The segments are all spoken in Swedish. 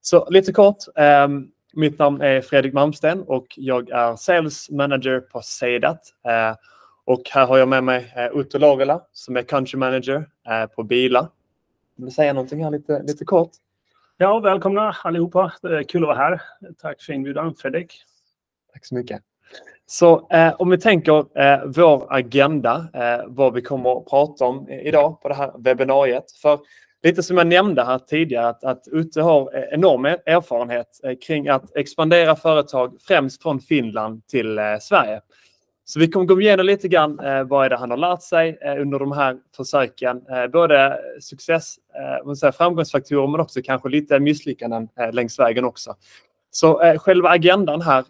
Så lite kort. Eh, mitt namn är Fredrik Malmsten och jag är Sales Manager på Sedat. Eh, och här har jag med mig eh, Otto Lagerla som är Country Manager eh, på Bila. Vill du säga någonting här lite, lite kort? Ja, välkomna allihopa. Kul att vara här. Tack för inbjudan, Fredrik. Tack så mycket. Så eh, om vi tänker eh, vår agenda, eh, vad vi kommer att prata om idag på det här webbinariet. För lite som jag nämnde här tidigare att, att Utte har enorm erfarenhet eh, kring att expandera företag främst från Finland till eh, Sverige. Så vi kommer gå igenom lite grann eh, vad är det han har lärt sig eh, under de här försöken. Eh, både success, eh, framgångsfaktorer men också kanske lite misslyckanden eh, längs vägen också. Så själva agendan här,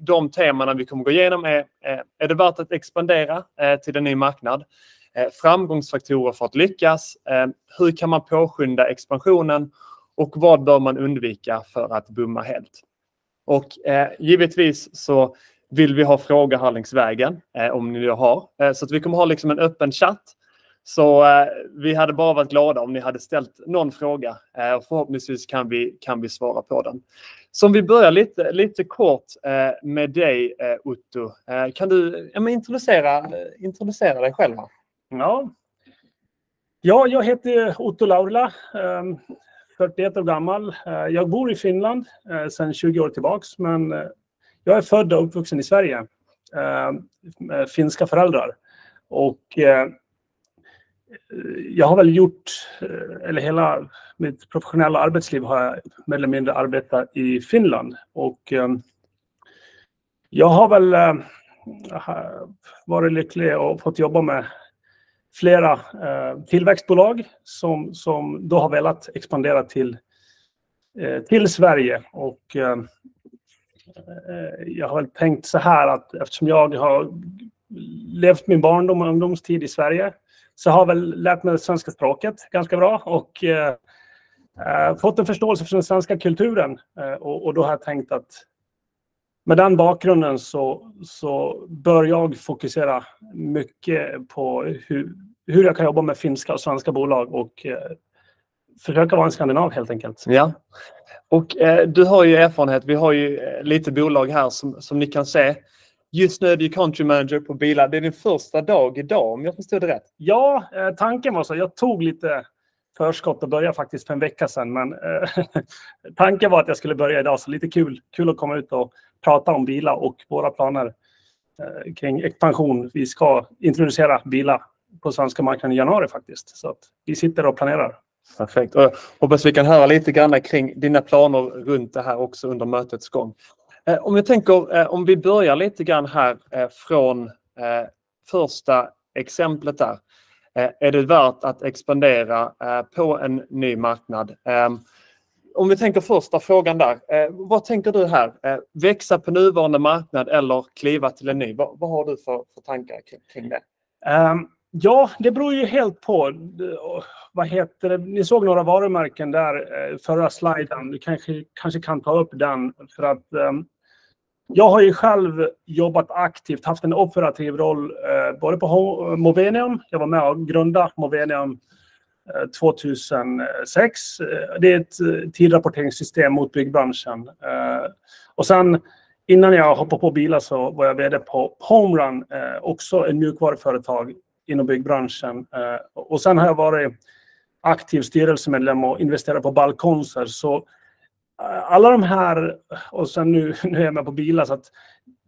de temana vi kommer gå igenom är, är det värt att expandera till en ny marknad? Eh, framgångsfaktorer för att lyckas. Eh, hur kan man påskynda expansionen? Och vad bör man undvika för att bomma helt? Och eh, givetvis så vill vi ha frågor här längs vägen, eh, om ni har. Eh, så att vi kommer ha liksom en öppen chatt. Så vi hade bara varit glada om ni hade ställt någon fråga. Och förhoppningsvis kan vi, kan vi svara på den. Så om vi börjar lite, lite kort med dig, Otto. kan du ja, introducera, introducera dig själv? Ja. ja, jag heter Otto Laurila. Ehm, 41 år gammal. Eh, jag bor i Finland eh, sedan 20 år tillbaks, men eh, jag är född och uppvuxen i Sverige ehm, med finska föräldrar. Och jag har väl gjort, eller hela mitt professionella arbetsliv har jag mer eller mindre arbetat i Finland. Och ehm, jag har väl varit lycklig och fått jobba med flera eh, tillväxtbolag som, som då har velat expandera till, eh, till Sverige. Och eh, eh, jag har väl tänkt så här att eftersom jag har levt min barndom och ungdomstid i Sverige så har jag väl lärt mig det svenska språket ganska bra och eh, fått en förståelse för den svenska kulturen. Eh, och, och, då har jag tänkt att med den bakgrunden så, så bör jag fokusera mycket på hur, hur jag kan jobba med finska och svenska bolag och eh, försöka vara en skandinav helt enkelt. Ja, och eh, du har ju erfarenhet. Vi har ju eh, lite bolag här som, som ni kan se. Just nu är du country manager på bilar. Det är din första dag idag om jag förstod det rätt. Ja, eh, tanken var så. Jag tog lite förskott och började faktiskt för en vecka sedan. Men eh, tanken var att jag skulle börja idag. Så lite kul, kul att komma ut och prata om bilar och våra planer eh, kring expansion. Vi ska introducera bilar på svenska marknaden i januari faktiskt. Så att vi sitter och planerar. Perfekt. Och jag hoppas vi kan höra lite grann kring dina planer runt det här också under mötets gång. Eh, om jag tänker, eh, om vi börjar lite grann här eh, från eh, första exemplet där. Eh, är det värt att expandera eh, på en ny marknad? Ehm, om vi tänker första frågan där. Eh, vad tänker du här? Växa på nuvarande marknad eller kliva till en ny? Vad, har du för, tankar kring det? Ehm, ja, det beror ju helt på. Vad heter det? Ni såg några varumärken där förra sliden. Du kanske, kanske kan ta upp den. För att ehm, jag har ju själv jobbat aktivt, haft en operativ roll eh, både på Movenium. Jag var med och grundade Movenium eh, 2006. Eh, det är ett eh, tidrapporteringssystem mot byggbranschen. och sen innan jag hoppade på bilar så var jag vd på Homerun, också ett mjukvaruföretag inom byggbranschen. Eh, och sen har jag varit aktiv styrelsemedlem och investerat på balkonser. Så alla de här, och sen nu, nu är jag med på bilar, så att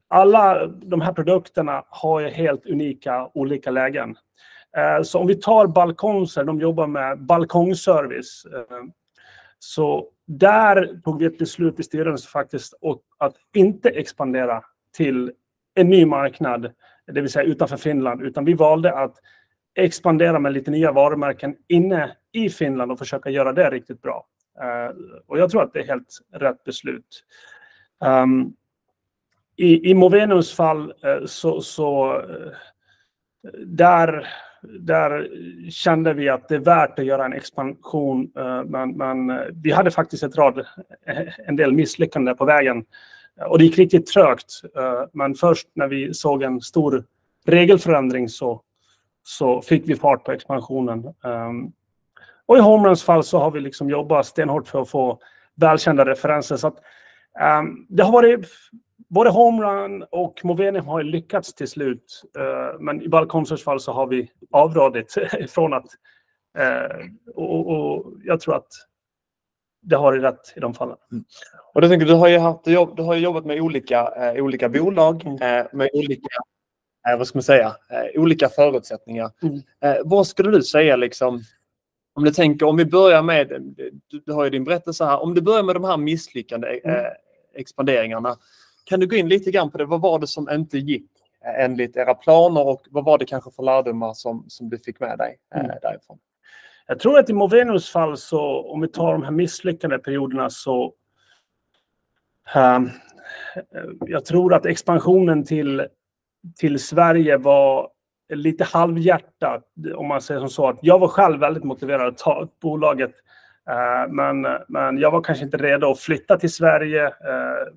alla de här produkterna har ju helt unika olika lägen. Eh, så om vi tar balkonser, de jobbar med balkongservice. Eh, så där tog vi ett beslut i styrelsen faktiskt att inte expandera till en ny marknad det vill säga utanför Finland, utan vi valde att expandera med lite nya varumärken inne i Finland och försöka göra det riktigt bra. Eh, och jag tror att det är helt rätt beslut. Um, I i Moveniums fall eh, så, så eh, där, där kände vi att det är värt att göra en expansion. Men, men vi hade faktiskt ett rad, en del misslyckanden på vägen. Och det gick riktigt trögt. Men först när vi såg en stor regelförändring så, så fick vi fart på expansionen. Ehm, och i Homeruns fall så har vi liksom jobbat stenhårt för att få välkända referenser. Så att, um, det har varit både Homerun och Movenium har lyckats till slut. Uh, men i Balkomsers fall så har vi avrådit från att... Uh, och, och, jag tror att det har varit rätt i de fallen. Mm. Och då tänker, du, har ju haft, du har jobbat med olika, eh, olika bolag mm. med olika, eh, vad ska man säga, eh, olika förutsättningar. Mm. Eh, vad skulle du säga liksom, om du tänker, om vi börjar med, du, du har ju din berättelse här, om du börjar med de här misslyckande mm. Eh, expanderingarna, kan du gå in lite grann på det? Vad var det som inte gick enligt era planer och vad var det kanske för lärdomar som, som du fick med dig mm. därifrån? Jag tror att i Movenius fall så, om vi tar de här misslyckade perioderna så um, jag tror att expansionen till, till Sverige var lite halvhjärtat, om man säger som så. Att jag var själv väldigt motiverad att ta upp bolaget. Eh, men, men jag var kanske inte redo att flytta till Sverige. Eh,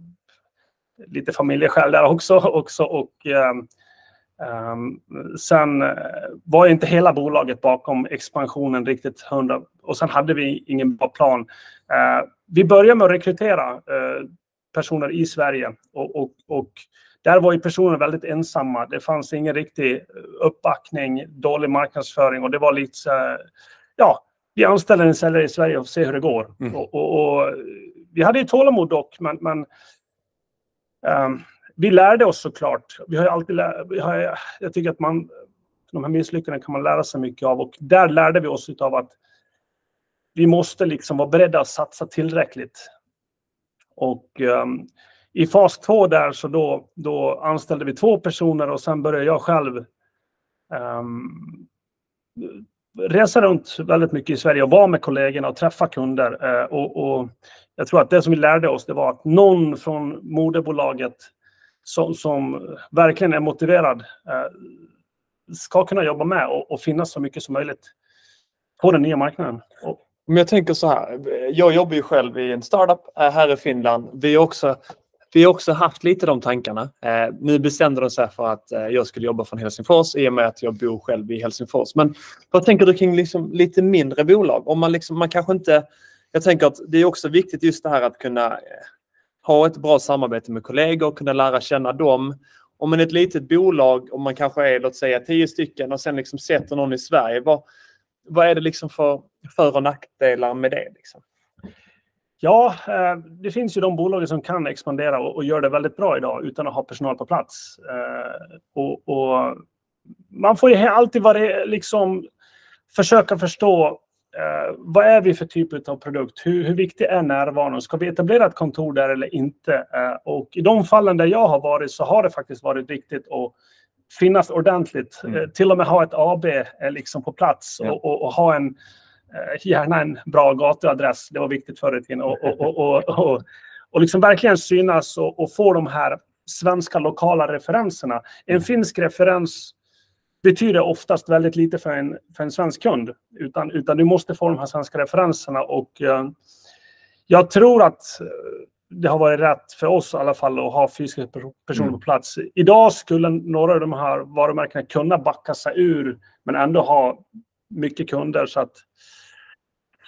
lite familjeskäl där också. också och, Um, sen eh, var inte hela bolaget bakom expansionen riktigt hundra och sen hade vi ingen bra plan. Uh, vi började med att rekrytera uh, personer i Sverige och, och, och, där var ju personerna väldigt ensamma. Det fanns ingen riktig uppbackning, dålig marknadsföring och det var lite ja, vi anställer en säljare i Sverige och ser hur det går. Mm. Och, och, vi hade ju tålamod dock, men, men um, vi lärde oss såklart. Vi har alltid vi har, jag tycker att man, de här misslyckandena kan man lära sig mycket av och där lärde vi oss av att vi måste liksom vara beredda att satsa tillräckligt. Och um, i fas två där så då, då anställde vi två personer och sen började jag själv um, resa runt väldigt mycket i Sverige och vara med kollegorna och träffa kunder. Uh, och, och, jag tror att det som vi lärde oss det var att någon från moderbolaget som, som verkligen är motiverad uh, ska kunna jobba med och, och finnas så mycket som möjligt på den nya marknaden. Och, men jag tänker så här, jag jobbar ju själv i en startup eh, här i Finland. Vi har också, vi har också haft lite de tankarna. Eh, nu bestämde de sig för att eh, jag skulle jobba från Helsingfors i och med att jag bor själv i Helsingfors. Men vad tänker du kring liksom lite mindre bolag? Om man, liksom, man kanske inte... Jag tänker att det är också viktigt just det här att kunna eh, ha ett bra samarbete med kollegor, kunna lära känna dem. Om man är ett litet bolag, om man kanske är låt säga tio stycken och sen liksom sätter någon i Sverige, vad, vad är det liksom för för och nackdelar med det? Liksom? Ja, eh, det finns ju de bolag som kan expandera och, gör det väldigt bra idag utan att ha personal på plats. Eh, och, och man får ju alltid vara, liksom, försöka förstå Uh, vad är vi för typ av produkt? Hur, hur viktig är närvaron? Ska vi etablera ett kontor där eller inte? Och i de fallen där jag har varit så har det faktiskt varit viktigt att finnas ordentligt. Mm. Till och med ha ett AB liksom på plats ja. och, och, och, ha en, gärna en bra gatuadress. Det var viktigt förr i tiden. Och, och, och, och, och, liksom verkligen synas och, och få de här svenska lokala referenserna. En mm. finsk referens betyder oftast väldigt lite för en, för en svensk kund. Utan, utan du måste få de här svenska referenserna och eh, jag tror att eh, det har varit rätt för oss i alla fall att ha fysiska personer mm. på plats. Idag skulle några av de här varumärkena kunna backa sig ur men ändå ha mycket kunder. Så att,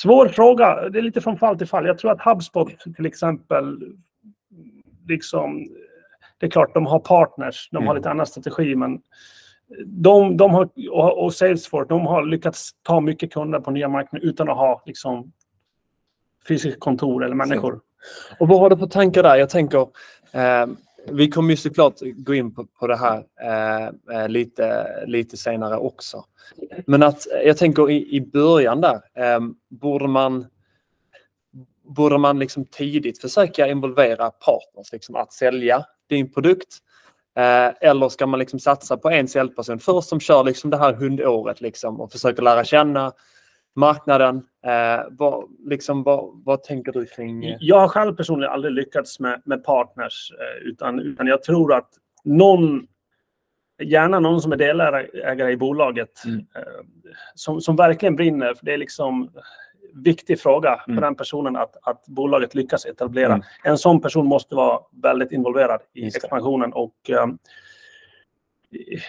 svår fråga. Det är lite från fall till fall. Jag tror att HubSpot till exempel, liksom, det är klart de har partners, de har mm. lite annan strategi, men de, de har, och Salesforce de har lyckats ta mycket kunder på nya marknader utan att ha liksom, fysiska kontor eller människor. Och vad har du för tankar där? Jag tänker, eh, vi kommer ju såklart gå in på, på det här eh, eh lite, lite senare också. Men att eh, jag tänker i, i början där, eh, borde man borde man liksom tidigt försöka involvera partners liksom att sälja din produkt Eh, eller ska man liksom satsa på en säljperson först som kör liksom det här hundåret liksom och försöker lära känna marknaden? Eh, vad, liksom, vad, vad tänker du kring? Jag har själv personligen aldrig lyckats med, med partners eh, utan, utan jag tror att någon Gärna någon som är delägare i bolaget mm. som, som verkligen brinner. För det är liksom viktig fråga mm. för den personen att, att bolaget lyckas etablera. Mm. En sån person måste vara väldigt involverad i expansionen. Och, um,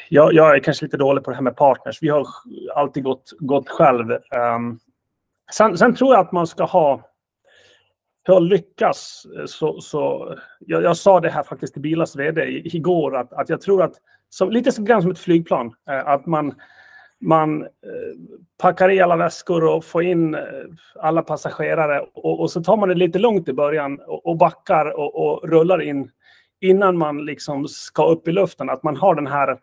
jag, jag, är kanske lite dålig på det här med partners. Vi har alltid gått, gått själv. Um, sen, sen, tror jag att man ska ha... för att lyckas så, så jag, jag, sa det här faktiskt till Bilas vd igår att, att jag tror att som, lite som, grann som ett flygplan, eh, att man, man eh, packar i alla väskor och får in eh, alla passagerare och, och så tar man det lite lugnt i början och, och backar och, och, rullar in innan man liksom ska upp i luften. Att man har den här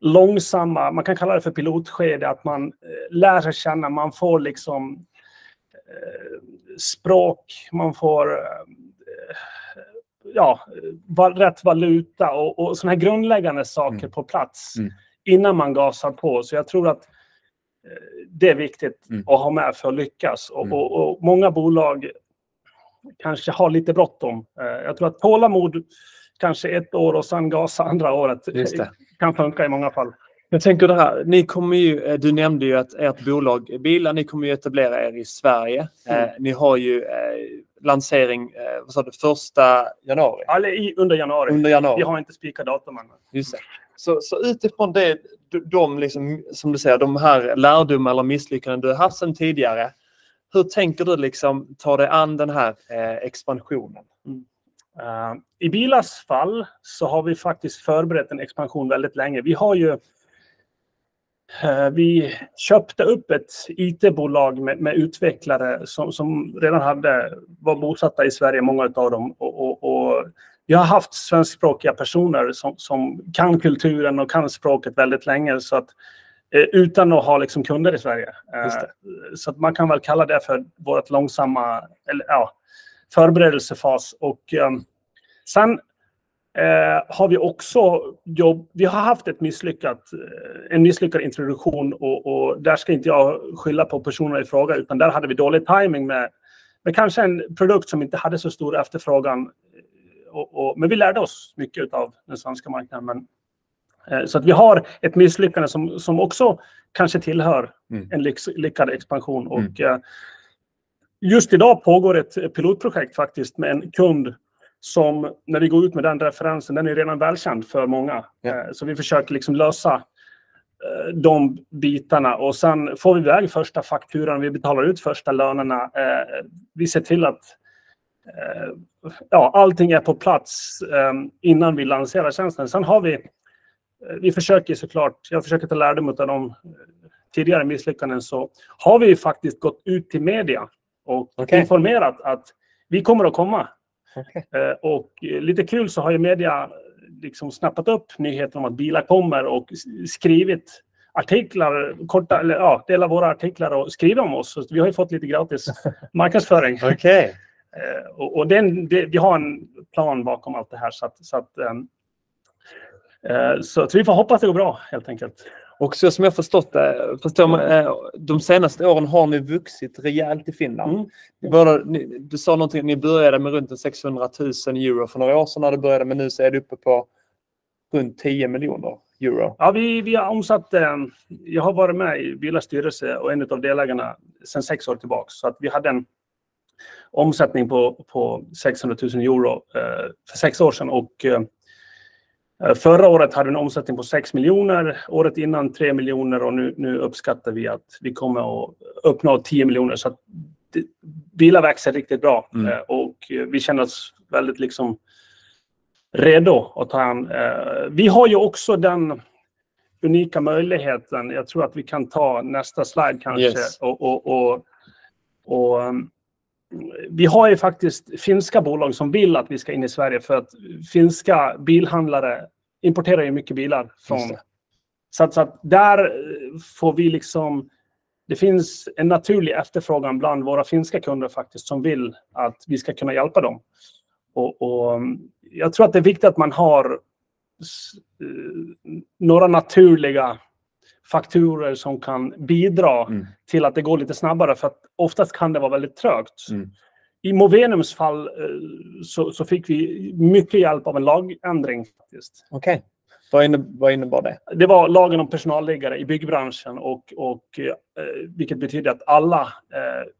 långsamma, man kan kalla det för pilotskede, att man lär sig känna, man får liksom språk, man får ja, rätt valuta och, och sådana här grundläggande saker mm. på plats mm. innan man gasar på. Så jag tror att eh, det är viktigt mm. att ha med för att lyckas. Och, mm. och, och, många bolag kanske har lite bråttom. Eh, jag tror att tålamod, kanske ett år och sen gasa andra året, kan funka i många fall. Jag tänker det här, ni kommer ju, eh, du nämnde ju att ert bolag Bilar, ni kommer ju etablera er i Sverige. Mm. Eh, ni har ju eh, lansering, eh, vad sa du, första januari? Eller i, under januari. Under januari. Vi har inte spikat datum än. Just det. Så, så utifrån det, de, liksom, som du säger, de här lärdomar eller misslyckanden du har haft sedan tidigare. Hur tänker du liksom ta dig an den här eh, expansionen? Mm. Uh, I Bilas fall så har vi faktiskt förberett en expansion väldigt länge. Vi har ju eh, vi köpte upp ett IT-bolag med, med, utvecklare som, som, redan hade, var bosatta i Sverige, många av dem. Och, och, och vi har haft svenskspråkiga personer som, som, kan kulturen och kan språket väldigt länge. Så att, eh, utan att ha liksom kunder i Sverige. Eh, så man kan väl kalla det för vårt långsamma eller, ja, förberedelsefas. Och, sen eh, har vi också jobb. Vi har haft ett misslyckat, eh, en misslyckad introduktion och, och, där ska inte jag skylla på personerna i fråga utan där hade vi dålig timing med, med kanske en produkt som inte hade så stor efterfrågan. Eh, och, och, men vi lärde oss mycket av den svenska marknaden. Men, eh, så att vi har ett misslyckande som, som också kanske tillhör mm. en lyckad expansion. Och, mm. eh, just idag pågår ett pilotprojekt faktiskt med en kund som när vi går ut med den referensen, den är redan välkänd för många. Ja. Eh, så vi försöker liksom lösa eh, de bitarna och sen får vi iväg första fakturan, vi betalar ut första lönerna. Eh, vi ser till att ja, allting är på plats innan vi lanserar tjänsten. Sen har vi, vi försöker såklart, jag försöker ta lärdom av de tidigare misslyckanden, så har vi faktiskt gått ut till media och okay. informerat att vi kommer att komma. Eh, och lite kul så har ju media liksom snappat upp nyheten om att bilar kommer och skrivit artiklar, korta, eller ja, delar våra artiklar och skriver om oss. Så vi har ju fått lite gratis marknadsföring. okay. Eh, och, och den, det, vi har en plan bakom allt det här så att, så att, um, så att vi får hoppas det går bra helt enkelt. Och så som jag förstått det, förstår man, eh, de senaste åren har ni vuxit rejält i Finland. Mm. Både, ni, du sa någonting, ni började med runt 600 000 euro för några år sedan när du började, men nu så är det uppe på runt 10 miljoner euro. Ja, vi, vi har omsatt, eh, jag har varit med i Bilas styrelse och en av delägarna sedan sex år tillbaka. Så att vi hade en omsättning på, på 600 000 euro eh, för sex år sedan och Eh, förra året hade vi en omsättning på 6 miljoner, året innan 3 miljoner och nu, nu uppskattar vi att vi kommer att uppnå 10 miljoner. Så att bilar växer riktigt bra mm. Eh, och vi känner oss väldigt liksom redo att ta an. Eh, vi har ju också den unika möjligheten, jag tror att vi kan ta nästa slide kanske, yes. och, och, och, och vi har ju faktiskt finska bolag som vill att vi ska in i Sverige för att finska bilhandlare importerar ju mycket bilar från... Så att, så att där får vi liksom... Det finns en naturlig efterfrågan bland våra finska kunder faktiskt som vill att vi ska kunna hjälpa dem. Och, och jag tror att det är viktigt att man har några naturliga faktorer som kan bidra mm. till att det går lite snabbare. För att oftast kan det vara väldigt trögt. Mm. I Movenums fall eh, så, så, fick vi mycket hjälp av en lagändring. Okej. Okay. Vad, inne, vad innebar det? Det var lagen om personalliggare i byggbranschen och, och eh, vilket betyder att alla eh,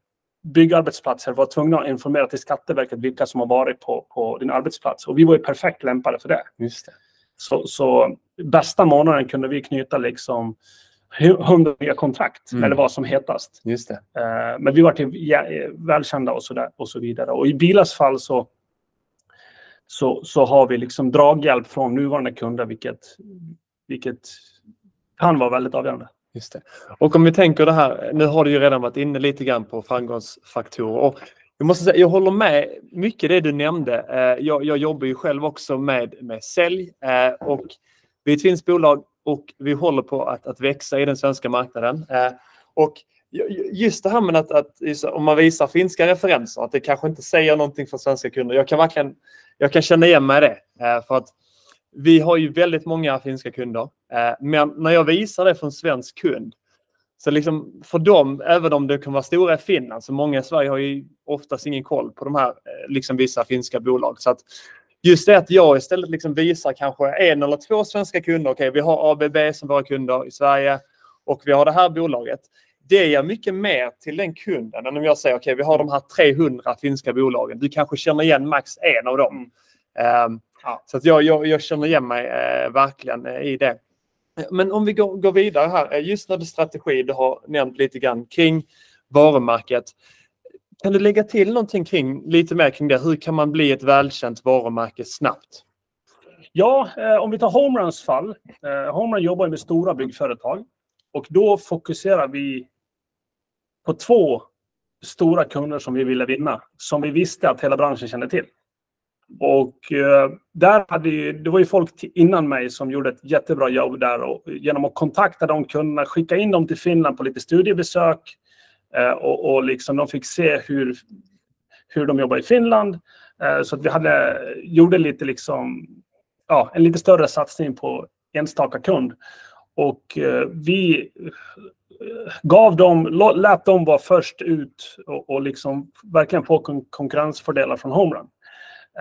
byggarbetsplatser var tvungna att informera till Skatteverket vilka som har varit på, på din arbetsplats. Och vi var ju perfekt lämpade för det. Just det. Så, så bästa månaden kunde vi knyta liksom 100 nya kontrakt, Mm. eller vad som hetast. Just det. Eh, Men vi var till ja, välkända och så, där, och så vidare. Och i Bilas fall så, så, så har vi liksom draghjälp från nuvarande kunder, vilket, vilket kan vara väldigt avgörande. Just det. Och om vi tänker det här, nu har du ju redan varit inne lite grann på framgångsfaktorer. Och jag måste säga, jag håller med mycket det du nämnde. Eh, jag, jag jobbar ju själv också med, med sälj eh, och vi är ett finskt bolag och vi håller på att, att växa i den svenska marknaden. Eh, och just det här med att, att om man visar finska referenser, att det kanske inte säger någonting för svenska kunder. Jag kan verkligen jag kan känna igen mig i det. För att vi har ju väldigt många finska kunder. Men när jag visar det för en svensk kund så liksom för dem, även om det kan vara stora i Finland, så många i Sverige har ju oftast ingen koll på de här, eh, liksom vissa finska bolag. Så att just det att jag istället liksom visar kanske en eller två svenska kunder. Okej, vi har ABB som våra kunder i Sverige och vi har det här bolaget. Det ger mycket mer till den kunden än om jag säger okej, vi har de här 300 finska bolagen. Du kanske känner igen max en av dem. Ehm, Ja. Så att jag, jag, jag känner igen mig eh, verkligen eh, i det. Men om vi går, går vidare här, just när det strategi, du har nämnt lite grann kring varumärket. Kan du lägga till någonting kring, lite mer kring det? Hur kan man bli ett välkänt varumärke snabbt? Ja, eh, om vi tar Homeruns fall. Eh, Homerun jobbar ju med stora byggföretag. Och då fokuserar vi på två stora kunder som vi ville vinna. Som vi visste att hela branschen kände till. Och eh, där hade ju, det var ju folk innan mig som gjorde ett jättebra jobb där. Och genom att kontakta de kunderna, skicka in dem till Finland på lite studiebesök. Eh, och, och liksom de fick se hur, hur de jobbar i Finland. Eh, så att vi hade, gjorde lite liksom ja, en lite större satsning på enstaka kund. Och eh, vi eh, gav dem, lät dem vara först ut och, och liksom verkligen få konkurrensfördelar från Homerun.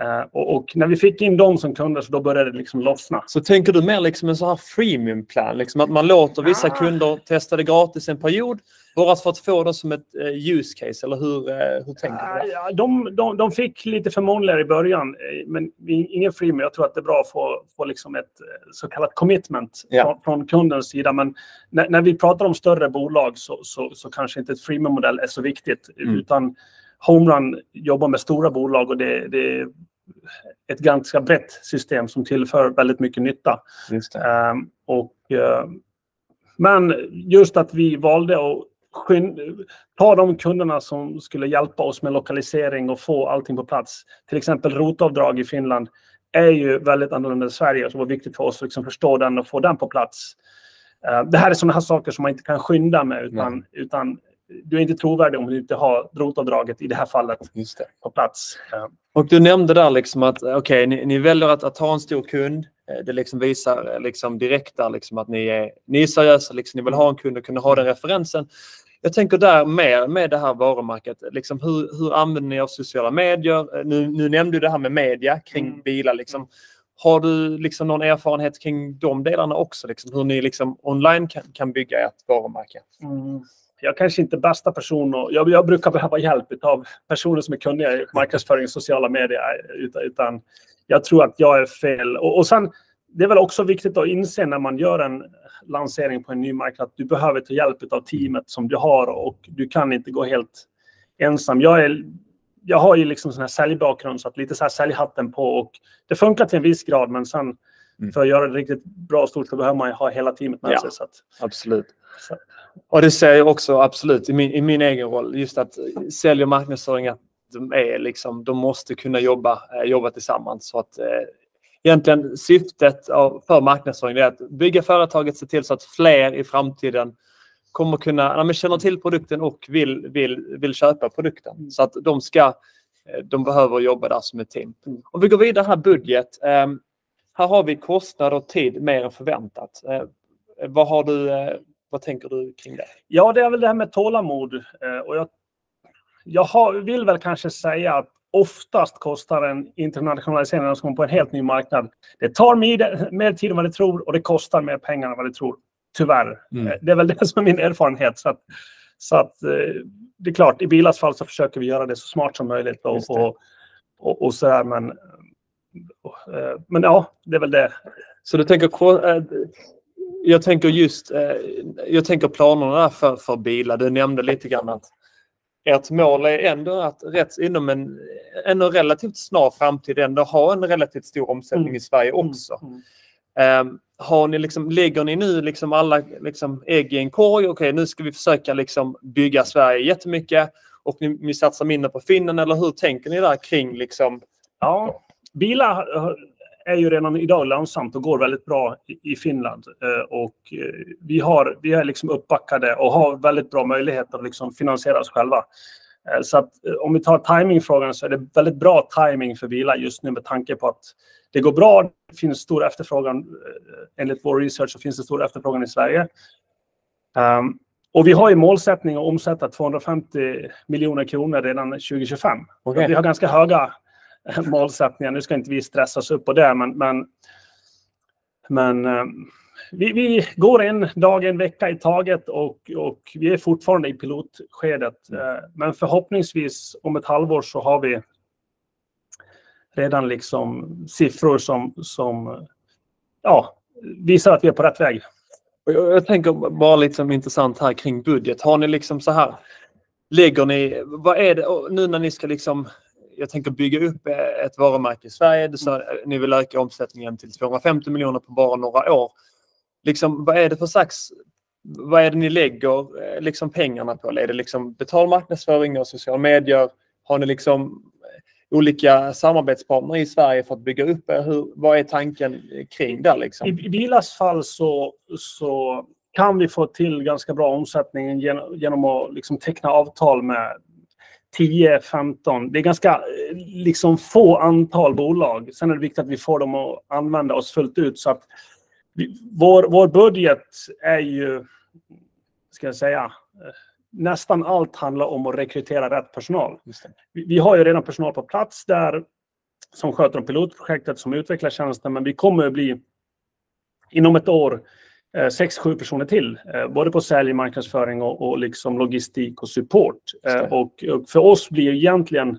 Eh, och, och när vi fick in dem som kunder så då började det liksom lossna. Så tänker du mer liksom en sån här freemium plan, liksom att man låter vissa Ah. kunder testa det gratis en period bara för att få det som ett eh, use case, eller hur, eh, hur tänker du? Ja, de, de, de fick lite förmånligare i början, men ingen freemium. Jag tror att det är bra att få, få liksom ett så kallat commitment Ja. från, från kundens sida. Men när, när vi pratar om större bolag så, så, så kanske inte ett freemium-modell är så viktigt. Mm. Utan Homerun jobbar med stora bolag och det, det är ett ganska brett system som tillför väldigt mycket nytta. Ehm, och, eh, men just att vi valde att ta de kunderna som skulle hjälpa oss med lokalisering och få allting på plats. Till exempel rotavdrag i Finland är ju väldigt annorlunda i Sverige. Så det var viktigt för oss att liksom förstå den och få den på plats. Eh, det här är sådana här saker som man inte kan skynda med. Utan, utan du är inte trovärdig om du inte har rotavdraget i det här fallet Just det. på plats. Eh, Och du nämnde där liksom att okej, ni, ni väljer att, att ha en stor kund. Eh, Det liksom visar eh, liksom direkt där liksom att ni är, ni är seriösa, liksom, ni vill ha en kund och kunna ha den referensen. Jag tänker där mer med det här varumärket. Liksom hur, hur använder ni av sociala medier? Eh, Nu, nu nämnde du det här med media kring Mm. bilar. Liksom. Har du liksom någon erfarenhet kring de delarna också? Liksom, hur ni liksom online kan, kan bygga ert varumärke? Mm. Jag kanske inte är bästa person och jag, jag brukar behöva hjälp av personer som är kunniga i marknadsföring och sociala medier. Utan, jag tror att jag är fel. Och, och sen, det är väl också viktigt att inse när man gör en lansering på en ny marknad att du behöver ta hjälp av teamet som du har och du kan inte gå helt ensam. Jag, är, jag har ju liksom sån här säljbakgrund så att lite så här säljhatten på och det funkar till en viss grad men sen Mm. för att göra det riktigt bra och stort så behöver man ju ha hela teamet med Ja. sig. Så att, Absolut. Så. Och det ser jag också absolut i min, i min egen roll. Just att sälj och marknadsföring, att de, är liksom, de måste kunna jobba, eh, jobba tillsammans. Så att, eh, egentligen syftet av, för marknadsföring är att bygga företaget, se till så att fler i framtiden kommer kunna, ja, men känner till produkten och vill, vill, vill köpa produkten. Så att de ska, eh, de behöver jobba där som ett team. Om vi går vidare här, budget. Eh, här har vi kostnad och tid mer än förväntat. Eh, vad har du, eh, vad tänker du kring det? Ja, det är väl det här med tålamod. Eh, Och jag jag har, vill väl kanske säga att oftast kostar en internationalisering när man kommer på en helt ny marknad. Det tar mer, mer tid än vad du tror och det kostar mer pengar än vad du tror. Tyvärr. Mm. Eh, Det är väl det som är min erfarenhet. Så att, så att eh, det är klart, i Bilas fall så försöker vi göra det så smart som möjligt. Och, och, och, och så där, men, och, men ja, det är väl det. Så du tänker, jag tänker just, eh, jag tänker planerna för, för bilar. Du nämnde lite grann att ert mål är ändå att rätt inom en ändå relativt snar framtid ändå ha en relativt stor omsättning Mm. i Sverige Mm, också. mm. Um, har ni liksom, lägger ni nu liksom alla liksom ägg i en korg? Okej, nu ska vi försöka liksom bygga Sverige jättemycket och ni, ni satsar mindre på Finland eller hur tänker ni där kring liksom? Ja, bilar är ju redan idag lönsamt och går väldigt bra i- i Finland. Eh, Och eh, vi, har, vi är liksom uppbackade och har väldigt bra möjligheter att liksom finansiera oss själva. Eh, Så att om vi tar timingfrågan så är det väldigt bra timing för bilar just nu med tanke på att det går bra. Det finns stor efterfrågan. Enligt vår research så finns det stor efterfrågan i Sverige. Ehm, och vi har ju målsättning att omsätta 250 miljoner kronor redan 2025. Okej. Vi har ganska höga målsättningar. Nu ska inte vi stressas upp på det, men, men, men eh, vi, vi går en dag, en vecka i taget och, och vi är fortfarande i pilotskedet. Eh, Men förhoppningsvis om ett halvår så har vi redan liksom siffror som, som ja, visar att vi är på rätt väg. Jag, tänker bara lite som intressant här kring budget. Har ni liksom så här, lägger ni, vad är det, nu när ni ska liksom, jag tänker bygga upp eh, ett varumärke i Sverige, du sa, eh, ni vill öka omsättningen till 250 miljoner på bara några år. Liksom, vad är det för slags, vad är det ni lägger eh, liksom pengarna på? Är det liksom betalmarknadsföring och sociala medier? Har ni liksom olika samarbetspartner i Sverige för att bygga upp er? Hur, vad är tanken kring det liksom? I, I Bilas fall så, så kan vi få till ganska bra omsättning genom, genom att liksom teckna avtal med 10, 15. Det är ganska eh, liksom få antal bolag. Sen är det viktigt att vi får dem att använda oss fullt ut. Så att vi, vår, vår budget är ju, ska jag säga, eh, nästan allt handlar om att rekrytera rätt personal. Vi, vi har ju redan personal på plats där som sköter om pilotprojektet, som utvecklar tjänsten, men vi kommer att bli inom ett år sex, sju personer till, eh, både på sälj, marknadsföring och, och liksom logistik och support. Eh, och, och för oss blir egentligen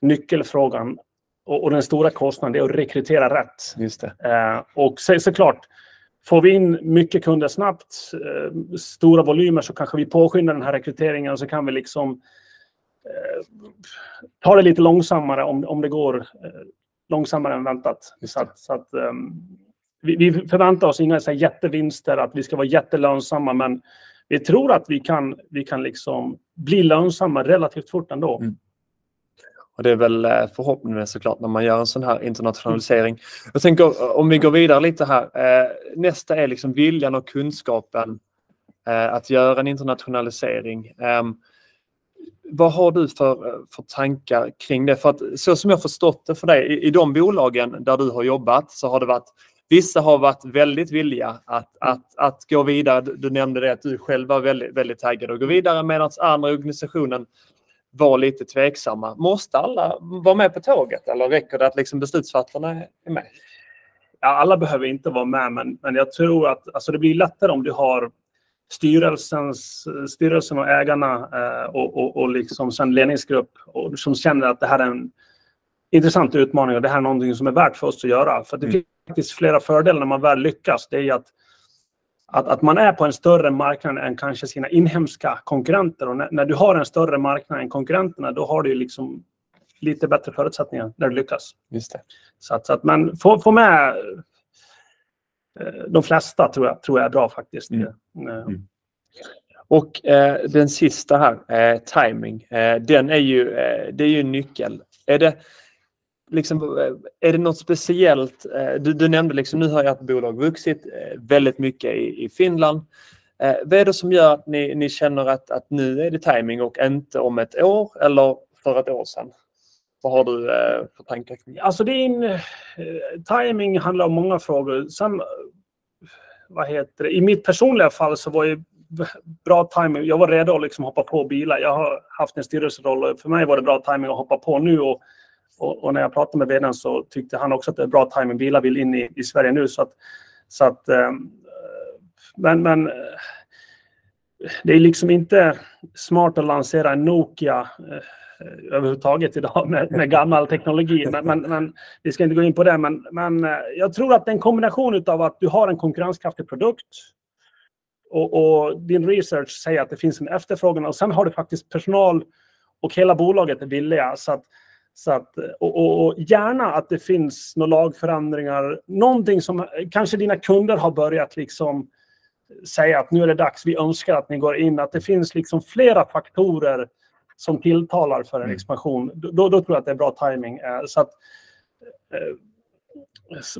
nyckelfrågan och, och den stora kostnaden det är att rekrytera rätt. Just det. Eh, och så, såklart, får vi in mycket kunder snabbt, eh, stora volymer, så kanske vi påskyndar den här rekryteringen och så kan vi liksom eh, ta det lite långsammare om, om det går eh, långsammare än väntat. Så att, så att, ehm, vi, vi förväntar oss inga så jättevinster, att vi ska vara jättelönsamma, men vi tror att vi kan, vi kan liksom bli lönsamma relativt fort ändå. Mm. Och det är väl eh, förhoppningen såklart när man gör en sån här internationalisering. Jag tänker eh, om vi går vidare lite här. Eh, nästa är liksom viljan och kunskapen att göra en internationalisering. Ehm, vad har du för, för tankar kring det? För att så som jag förstått det för dig, i, i de bolagen där du har jobbat så har det varit Vissa har varit väldigt villiga att, att, att gå vidare. Du, du nämnde det att du själv var väldigt, väldigt taggad att gå vidare medan andra organisationen var lite tveksamma. Måste alla vara med på tåget eller räcker det att liksom beslutsfattarna är med? Ja, alla behöver inte vara med, men, men jag tror att alltså, det blir lättare om du har styrelsens, styrelsen och ägarna eh, och, och, och liksom sen ledningsgrupp och, som känner att det här är en intressant utmaning och det här är någonting som är värt för oss att göra. För det Mm. finns faktiskt flera fördelar när man väl lyckas. Det är att, att, att man är på en större marknad än kanske sina inhemska konkurrenter. Och när, när du har en större marknad än konkurrenterna, då har du liksom lite bättre förutsättningar när du lyckas. Just det. Så att, så att man får, får med eh, de flesta tror jag, tror jag är bra faktiskt. Mm. Eh, Och eh, den sista här, eh, timing, eh, den är ju, eh, det är ju en nyckel. Är det, liksom, eh, är det något speciellt? Eh, du, du nämnde liksom, nu har ert bolag vuxit eh, väldigt mycket i, i Finland. Eh, vad är det som gör att ni, ni känner att, att nu är det timing och inte om ett år eller för ett år sedan? Vad har du eh, för tankar kring det? Alltså det är en, eh, timing handlar om många frågor. Sen, vad heter det? I mitt personliga fall så var ju bra timing. Jag var redo att liksom hoppa på bilar. Jag har haft en styrelseroll och för mig var det bra timing att hoppa på nu. Och, och, och när jag pratade med vdn så tyckte han också att det är bra timing. Bilar vill in i, i Sverige nu. Så att, så att, eh, men, men eh, det är liksom inte smart att lansera en Nokia eh, överhuvudtaget idag med, med gammal teknologi. Men, men, men, vi ska inte gå in på det. Men, men jag tror att det är en kombination av att du har en konkurrenskraftig produkt och, och, din research säger att det finns en efterfrågan och sen har du faktiskt personal och hela bolaget är villiga. Så att, så att, och, och, och, gärna att det finns några lagförändringar, någonting som kanske dina kunder har börjat liksom säga att nu är det dags, vi önskar att ni går in, att det finns liksom flera faktorer som tilltalar för en mm. expansion. Då, då tror jag att det är bra timing. Eh, så att, eh,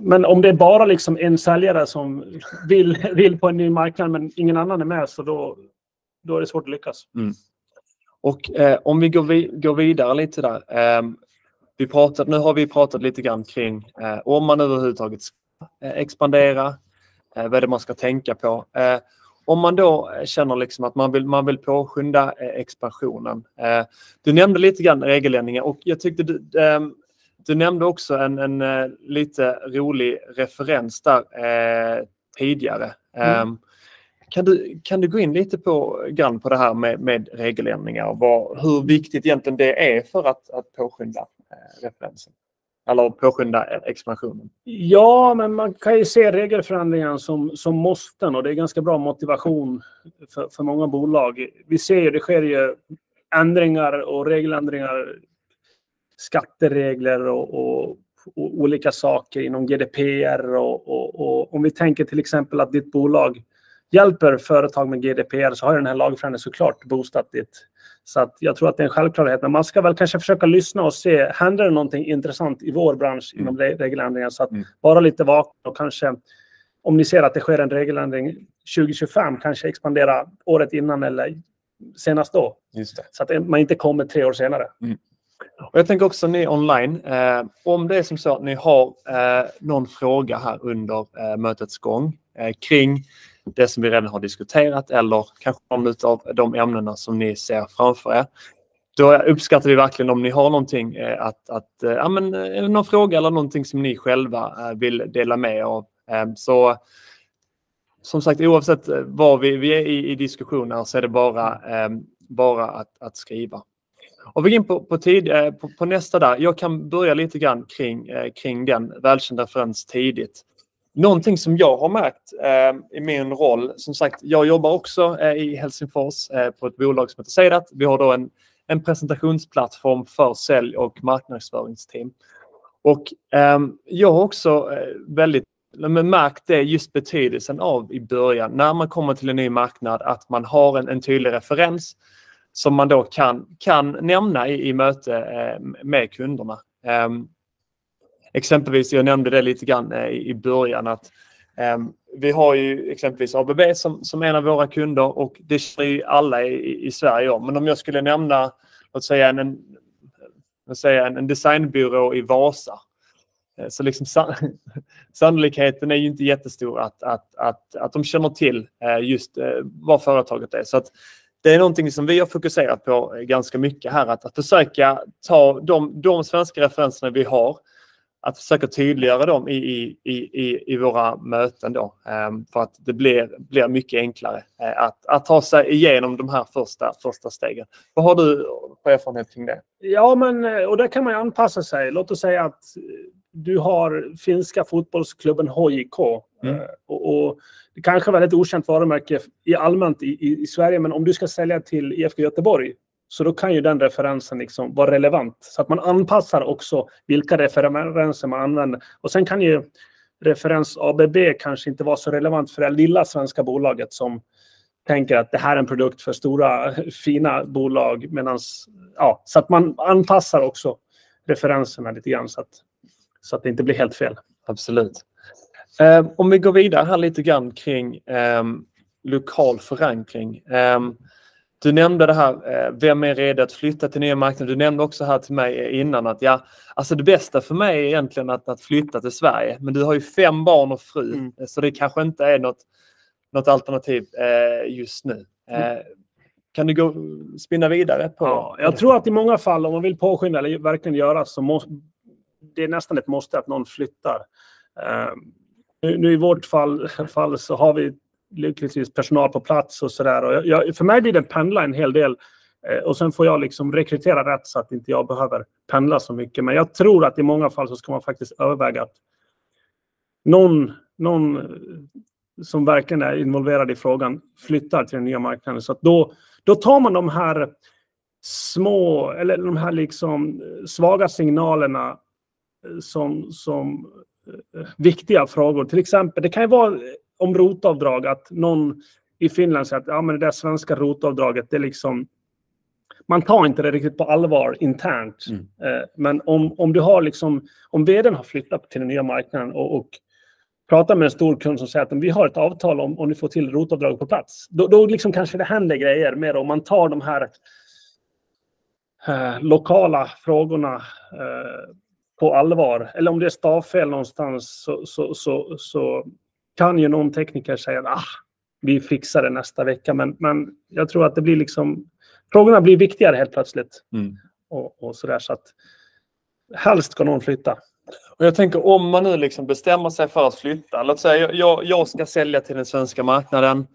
men om det är bara liksom en säljare som vill, vill på en ny marknad men ingen annan är med så då, då är det svårt att lyckas. Mm. Och eh, om vi går, vi går, vidare lite där. Eh, vi pratat, nu har vi pratat lite grann kring eh, om man överhuvudtaget ska eh, expandera, eh, vad är det man ska tänka på. Eh, om man då känner liksom att man vill, man vill påskynda expansionen. du nämnde lite grann regeländringar och jag tyckte du, ehm, du nämnde också en, en lite rolig referens där tidigare. Mm. Ehm, kan du, kan du gå in lite på, grann på det här med, med regeländringar och vad, hur viktigt egentligen det är för att, att påskynda eh, Eh, referensen? Eller påskynda expansionen? Ja, men man kan ju se regelförändringen som, som måsten och det är ganska bra motivation för, för många bolag. Vi ser ju, det sker ju ändringar och regeländringar, skatteregler och, och, och olika saker inom GDPR och, och, och om vi tänker till exempel att ditt bolag hjälper företag med GDPR så har den här lagförändringen såklart boostat ditt. Så att jag tror att det är en självklarhet. Men man ska väl kanske försöka lyssna och se, händer det någonting intressant i vår bransch mm. inom regeländringar? Så att mm. vara lite vaken och kanske om ni ser att det sker en regeländring 2025, kanske expandera året innan eller senast då. Så att man inte kommer tre år senare. Mm. Och jag tänker också ni online, eh, om det är som så att ni har eh, någon fråga här under eh, mötets gång eh, kring det som vi redan har diskuterat eller kanske någon av de ämnena som ni ser framför er. Då uppskattar vi verkligen om ni har någonting eh, att, att eh, ja, men, eh, någon fråga eller någonting som ni själva vill dela med er av. Ehm, så som sagt, oavsett var vi, vi är i, i diskussioner så är det bara, ehm, bara att, att skriva. Och vi går in på, på, tid, på, på, nästa där. Jag kan börja lite grann kring, kring den välkända referens tidigt. Någonting som jag har märkt eh, i min roll, som sagt, jag jobbar också eh, i Helsingfors eh, på ett bolag som heter Sedat. Vi har då en, en presentationsplattform för sälj och marknadsföringsteam. Och ehm, jag har också eh, väldigt märkt det just betydelsen av i början, när man kommer till en ny marknad, att man har en, en tydlig referens som man då kan, kan nämna i, i möte eh, med kunderna. Um, exempelvis, jag nämnde det lite grann eh, i, i början, att um, vi har ju exempelvis ABB som, som en av våra kunder och det känner ju alla i, i Sverige om. Men om jag skulle nämna, låt säga en, en, låt säga en, en designbyrå i Vasa, eh, så liksom sannolikheten är ju inte jättestor att, att, att, att de känner till eh, just vad företaget är. Så att det är någonting som vi har fokuserat på ganska mycket här, att, att försöka ta de, de svenska referenserna vi har att försöka tydliggöra dem i, i, i, i våra möten då. Ehm, för att det blir, blir mycket enklare eh, att, att ta sig igenom de här första, första stegen. Vad har du för erfarenhet kring det? Ja, men eh, och där kan man anpassa sig. Låt oss säga att du har finska fotbollsklubben HJK. Mm. Och, och, det kanske är väldigt okänt varumärke i allmänt i, i, i Sverige, men om du ska sälja till IFK Göteborg så då kan ju den referensen liksom vara relevant. Så att man anpassar också vilka referenser man använder. Och sen kan ju referens ABB kanske inte vara så relevant för det lilla svenska bolaget som tänker att det här är en produkt för stora fina bolag. Medans, ja, så att man anpassar också referenserna lite grann så att, så att det inte blir helt fel. Absolut. Eh, om vi går vidare här lite grann kring eh, lokal förankring. Eh, du nämnde det här, eh, vem är redo att flytta till nya marknader? Du nämnde också här till mig innan att ja, alltså det bästa för mig är egentligen att, att flytta till Sverige. Men du har ju fem barn och fru, mm. så det kanske inte är något, något alternativ eh, just nu. Mm. Kan du gå spinna vidare? på ja, Jag tror att i många fall, om man vill påskynda eller verkligen göra, så måste det är nästan ett måste att någon flyttar. nu, nu, i vårt fall, fall så har vi lyckligtvis personal på plats och sådär. För mig blir det pendla en hel del. Eh, och sen får jag liksom rekrytera rätt så att inte jag behöver pendla så mycket. Men jag tror att i många fall så ska man faktiskt överväga att någon, någon eh, som verkligen är involverad i frågan flyttar till den nya marknaden. Så att då, då tar man de här små, eller de här liksom eh, svaga signalerna som, som viktiga frågor. Till exempel, det kan ju vara om rotavdrag, att någon i Finland säger att ja, men det där svenska rotavdraget, det är liksom man tar inte det riktigt på allvar internt. Mm. Eh, men om, om du har liksom, om vdn har flyttat till den nya marknaden och, och pratar med en stor kund som säger att vi har ett avtal om, om ni får till rotavdrag på plats. Då, då liksom kanske det händer grejer mer om man tar de här eh, lokala frågorna eh, på allvar. Eller om det är stavfel någonstans så, så, så, så kan ju någon tekniker säga att ah, vi fixar det nästa vecka. Men, men jag tror att det blir liksom frågorna blir viktigare helt plötsligt. Mm. Och, och sådär så att helst ska någon flytta. Och jag tänker om man nu liksom bestämmer sig för att flytta. Låt säga jag, jag ska sälja till den svenska marknaden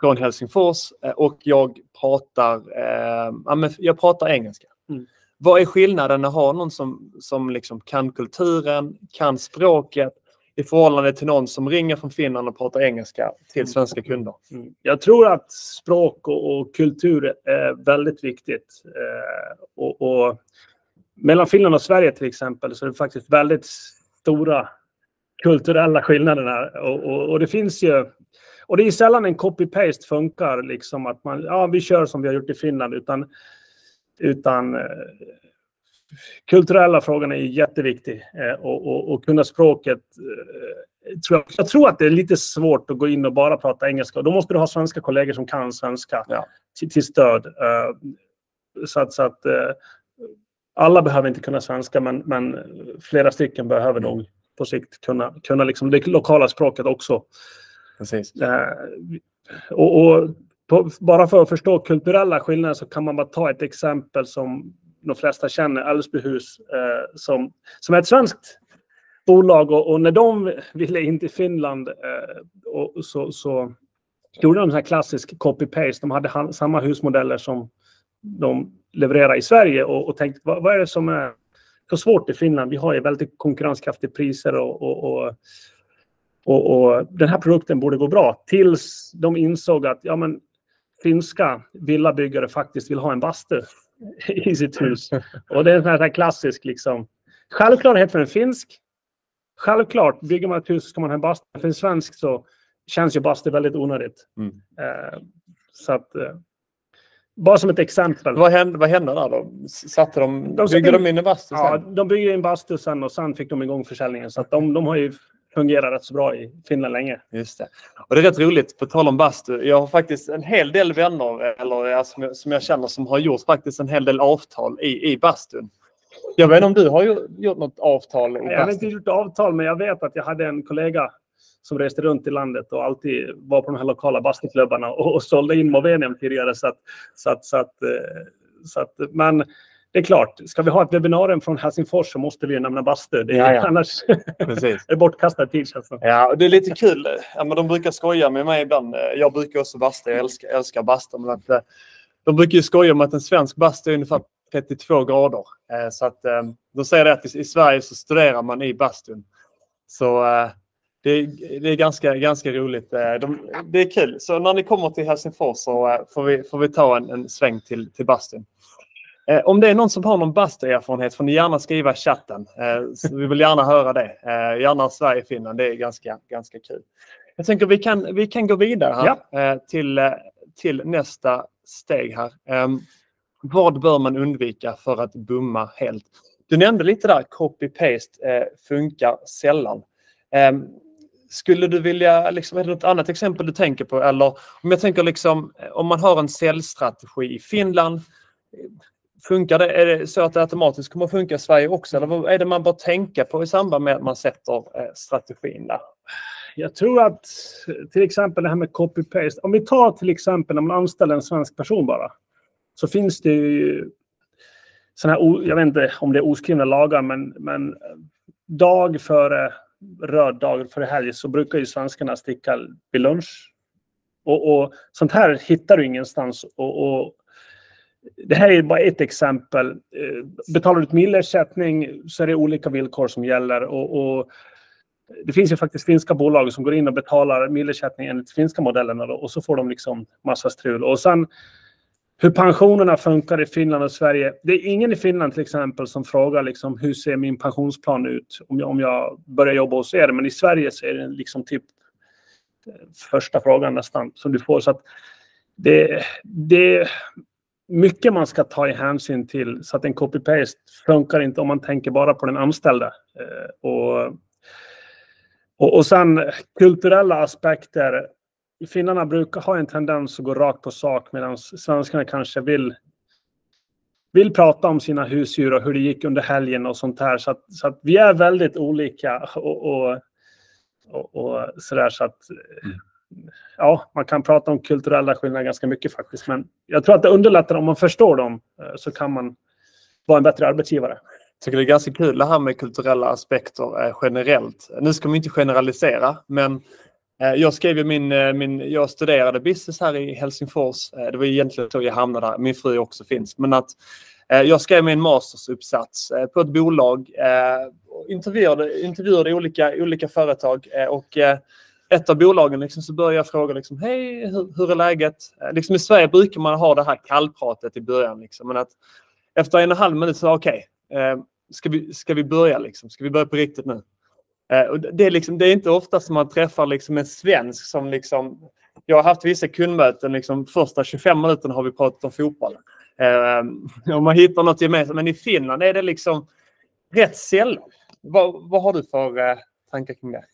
från Helsingfors eh, och jag pratar, eh, jag pratar engelska. Mm. Vad är skillnaden att ha någon som, som liksom kan kulturen, kan språket i förhållande till någon som ringer från Finland och pratar engelska till svenska kunder? Mm. Jag tror att språk och, och kultur är väldigt viktigt. Eh, och, och, mellan Finland och Sverige till exempel så är det faktiskt väldigt stora kulturella skillnader här. Och, och, och det finns ju och det är sällan en copy-paste funkar, liksom att man, ja vi kör som vi har gjort i Finland, utan, utan eh, kulturella frågan är jätteviktig eh, och, och, och kunna språket. Eh, tror jag, jag, tror att det är lite svårt att gå in och bara prata engelska. Då måste du ha svenska kollegor som kan svenska ja. till, till, stöd. Eh, så att, så att alla behöver inte kunna svenska, men, men flera stycken behöver mm. nog på sikt kunna, kunna liksom det lokala språket också. Precis. och, och på, bara för att förstå kulturella skillnader så kan man bara ta ett exempel som de flesta känner, Älvsbyhus, eh, som, som är ett svenskt bolag. Och, och när de ville in till Finland eh, och, så, så gjorde de en här klassisk copy-paste. De hade samma husmodeller som de levererar i Sverige och, och tänkte vad, vad, är det som är så svårt i Finland? Vi har ju väldigt konkurrenskraftiga priser och, och, och, och, och, den här produkten borde gå bra. Tills de insåg att ja, men, finska villabyggare faktiskt vill ha en bastu. i sitt hus. Och det är en sån här klassisk liksom. Självklarhet för en finsk. Självklart, bygger man ett hus ska man ha en bastu. För en svensk så känns ju bastu väldigt onödigt. Mm. Eh, så att, eh, bara som ett exempel. Vad hände, vad hände där då? Satte de, de byggde de in en bastu sen? Ja, de byggde in bastu sen och sen fick de igång försäljningen. Så att de, de har ju fungerar rätt så bra i Finland länge. Just det. Och det är rätt roligt, på tal om bastu. Jag har faktiskt en hel del vänner eller, som, jag, som jag känner som har gjort faktiskt en hel del avtal i, i bastun. Jag vet inte om du har gjort något avtal? Jag har inte gjort avtal, men jag vet att jag hade en kollega som reste runt i landet och alltid var på de här lokala bastuklubbarna och, och sålde in Movenium tidigare. Så att, så att, så att, eh, så att, men det är klart, ska vi ha ett webbinarium från Helsingfors så måste vi nämna bastu. Det är, ja, ja. Annars är det bortkastad tid känns det Ja, det är lite kul. Ja, men de brukar skoja med mig ibland. Jag brukar också basta, jag älskar, älskar bastu. Men att, eh, de brukar ju skoja om att en svensk bastu är ungefär 32 grader. Eh, så att, eh, de säger det att i Sverige så studerar man i bastun. Så det är, det är ganska, ganska roligt. De, det är kul. Så när ni kommer till Helsingfors så får vi, får vi ta en, en sväng till, till bastun. Eh, om det är någon som har någon bastuerfarenhet får ni gärna skriva i chatten. Eh, vi vill gärna höra det. Eh, gärna Sverige, Finland. Det är ganska, ganska kul. Jag tänker vi kan, vi kan gå vidare här, ja. Till, till nästa steg här. Ehm, vad bör man undvika för att bomma helt? Du nämnde lite där copy-paste funkar sällan. Ehm, skulle du vilja, liksom, är det något annat exempel du tänker på? Eller om jag tänker liksom, om man har en säljstrategi i Finland, Funkar det, är det så att det automatiskt kommer att funka i Sverige också? Eller vad är det man bör tänka på i samband med att man sätter eh, strategin där? Jag tror att till exempel det här med copy-paste. Om vi tar till exempel när man anställer en svensk person bara. Så finns det ju sådana här, jag vet inte om det är oskrivna lagar, men, men dag före röd dag före helg så brukar ju svenskarna sticka vid lunch. Och, och sånt här hittar du ingenstans. Och, och det här är bara ett exempel. Eh, betalar du ut milersättning så är det olika villkor som gäller. Och, och, det finns ju faktiskt finska bolag som går in och betalar milersättning enligt finska modellerna då, och så får de liksom massa strul. Och sen hur pensionerna funkar i Finland och Sverige. Det är ingen i Finland till exempel som frågar liksom, hur ser min pensionsplan ut om jag, om jag börjar jobba hos er. Men i Sverige så är det liksom typ eh, första frågan nästan som du får. Så att det, det, mycket man ska ta i hänsyn till så att en copy-paste funkar inte om man tänker bara på den anställda. Eh, och, och, och sen kulturella aspekter. Finnarna brukar ha en tendens att gå rakt på sak medan svenskarna kanske vill vill prata om sina husdjur och hur det gick under helgen och sånt här. Så att, så att vi är väldigt olika och, och, och, och sådär så att mm ja, man kan prata om kulturella skillnader ganska mycket faktiskt. Men jag tror att det underlättar om man förstår dem eh, så kan man vara en bättre arbetsgivare. Jag tycker det är ganska kul det här med kulturella aspekter eh, generellt. Nu ska man inte generalisera, men eh, jag skrev min, min, jag studerade business här i Helsingfors. Det var egentligen så jag hamnade där. Min fru också finns. Men att jag skrev min mastersuppsats på ett bolag. Intervjuade, intervjuade olika, olika företag och ett av bolagen liksom, så börjar jag fråga liksom, hej, hur, hur, är läget? Eh, liksom, I Sverige brukar man ha det här kallpratet i början. Liksom, men att efter en och en halv minut så okej, okay, eh, ska, vi, ska vi börja? Liksom? Ska vi börja på riktigt nu? Eh, och det, är liksom, det är inte ofta som man träffar liksom, en svensk som liksom... Jag har haft vissa kundmöten, liksom, första 25 minuterna har vi pratat om fotboll. Eh, om man hittar något gemensamt. Men i Finland är det liksom rätt sällan. Vad, vad har du för eh, tankar kring det?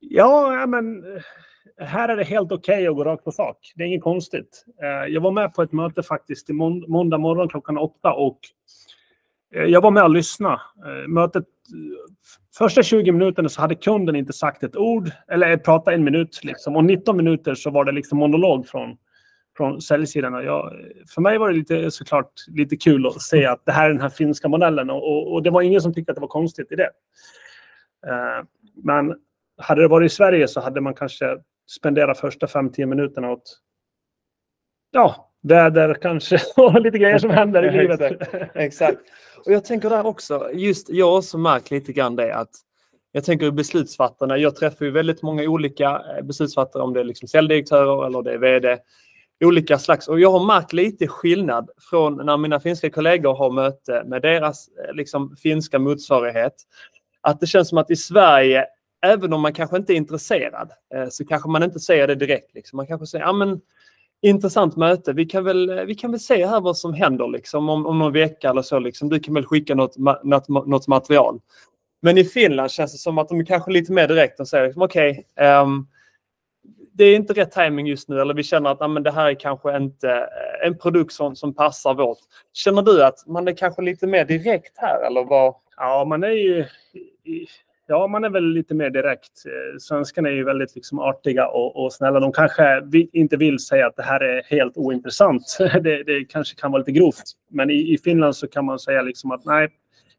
Ja, men eh, här är det helt okej okay att gå rakt på sak. Det är inget konstigt. Eh, jag var med på ett möte faktiskt i måndag morgon klockan åtta och eh, jag var med och lyssnade. Mötet, första 20 minuterna så hade kunden inte sagt ett ord eller pratat en minut. Liksom. Och 19 minuter så var det liksom monolog från, från säljsidan. Jag, för mig var det lite, såklart lite kul att se att det här är den här finska modellen och, och, och det var ingen som tyckte att det var konstigt i det. Men hade det varit i Sverige så hade man kanske spenderat första 5-10 minuterna åt ja, väder kanske och lite grejer som händer i livet. Exakt. Exakt. Och jag tänker där också, just jag har också märkt lite grann det att jag tänker beslutsfattarna. Jag träffar ju väldigt många olika eh, beslutsfattare om det är liksom säljdirektörer eller det är vd. Olika slags. Och jag har märkt lite skillnad från när mina finska kollegor har möte med deras eh, liksom, finska motsvarighet. Att det känns som att i Sverige även om man kanske inte är intresserad eh, så kanske man inte säger det direkt. Liksom. Man kanske säger, ja men intressant möte, vi kan väl, eh, vi kan väl se här vad som händer liksom, om, om någon vecka eller så. Liksom. Du kan väl skicka något, något, något material. Men i Finland känns det som att de är kanske lite mer direkt och säger liksom, okej, okay, um, det är inte rätt timing just nu eller vi känner att men det här är kanske inte eh, en produkt som, som passar vårt. Känner du att man är kanske lite mer direkt här eller vad? Ja, man är ju Ja, man är väl lite mer direkt. Eh, svenskarna är ju väldigt liksom artiga och, och snälla. De kanske inte vill säga att det här är helt ointressant. Det, det kanske kan vara lite grovt. Men i, i, Finland så kan man säga liksom att nej,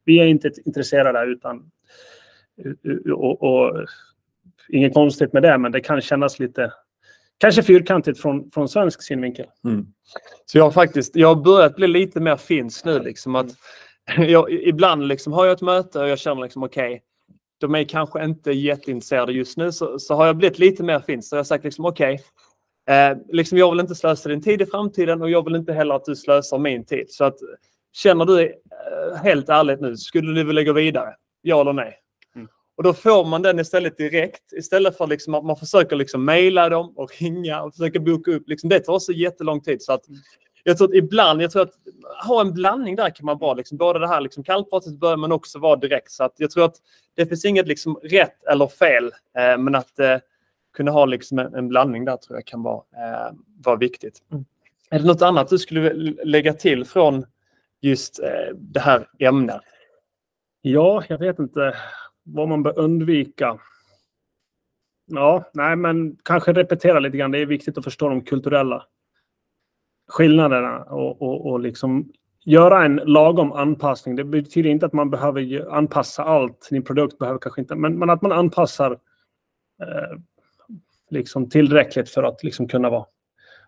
vi är inte intresserade utan och, och, inget konstigt med det, men det kan kännas lite kanske fyrkantigt från, från svensk synvinkel. Mm. Så jag har faktiskt, jag har börjat bli lite mer finsk nu liksom att jag, ibland liksom har jag ett möte och jag känner liksom okej, okay, de är kanske inte jätteintresserade just nu så, så har jag blivit lite mer finsk. Så jag har sagt liksom okej, okay, eh, liksom jag vill inte slösa din tid i framtiden och jag vill inte heller att du slösar min tid. Så att känner du eh, helt ärligt nu, skulle du vilja gå vidare? Ja eller nej? Mm. Och då får man den istället direkt istället för liksom att man försöker liksom mejla dem och ringa och försöka boka upp. Liksom, det tar också jättelång tid. Så att, mm jag tror att ibland, jag tror att ha en blandning där kan man vara. Liksom, både det här liksom, kallpratet bör men också vara direkt. Så att jag tror att det finns inget liksom, rätt eller fel. Eh, men att eh, kunna ha liksom, en, en, blandning där tror jag kan vara, eh, vara viktigt. Mm. Är det något annat du skulle lägga till från just eh, det här ämnet? Ja, jag vet inte vad man bör undvika. Ja, nej, men kanske repetera lite grann. Det är viktigt att förstå de kulturella skillnaderna och, och, och liksom göra en lagom anpassning. Det betyder inte att man behöver anpassa allt. Din produkt behöver kanske inte, men, men att man anpassar eh, liksom tillräckligt för att liksom kunna vara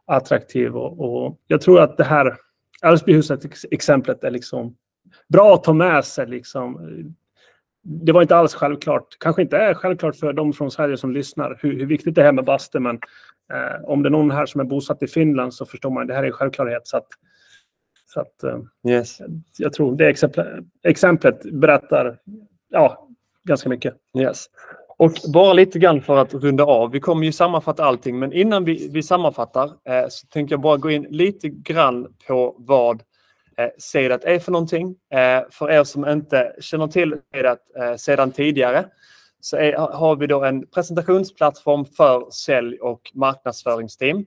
attraktiv. Och, och, jag tror att det här Älvsbyhuset-exemplet är liksom bra att ta med sig. Liksom. Det var inte alls självklart, kanske inte är självklart för de från Sverige som lyssnar, hur, hur viktigt det är med bastu, men om det är någon här som är bosatt i Finland så förstår man att det här är en självklarhet. Så att, så att, eh, yes. Jag tror det exemplet, exemplet berättar ja, ganska mycket. Yes. Och bara lite grann för att runda av. Vi kommer ju sammanfatta allting, men innan vi, vi sammanfattar eh, så tänker jag bara gå in lite grann på vad eh, Sedat är för någonting. Eh, för er som inte känner till Sedat eh, sedan tidigare så är, har vi då en presentationsplattform för sälj och marknadsföringsteam.